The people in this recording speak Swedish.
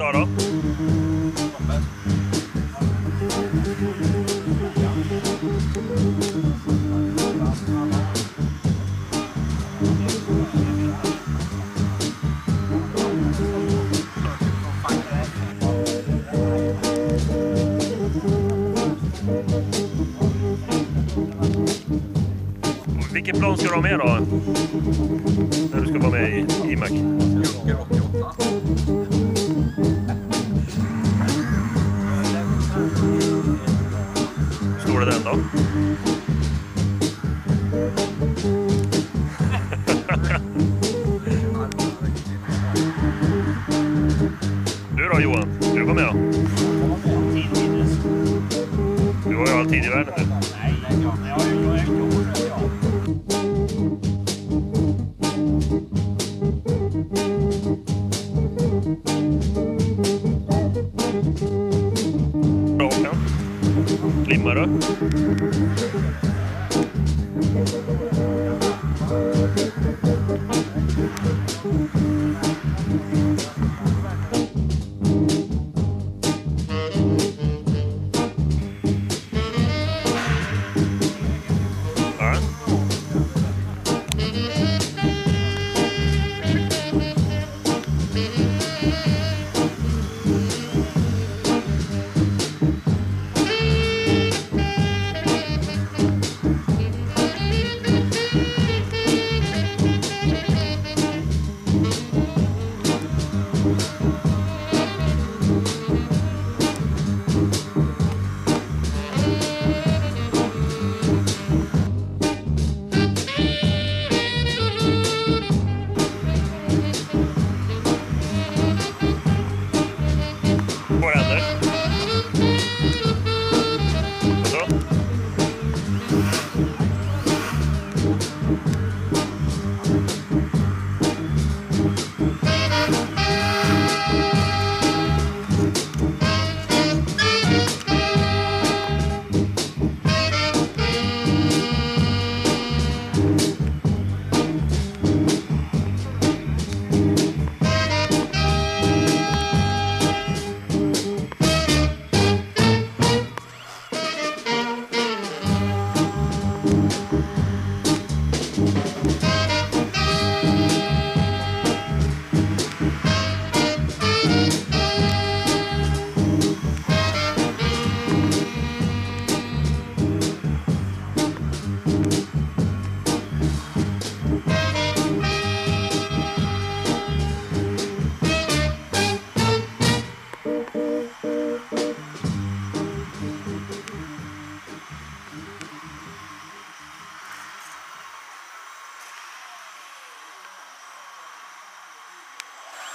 Klar då? Vilket plan ska du ha med då? När du ska vara med i IMAC? Står det den då? Du då Johan? Ska du vara med då? Du har ju all tid i världen nu. Bra Maró?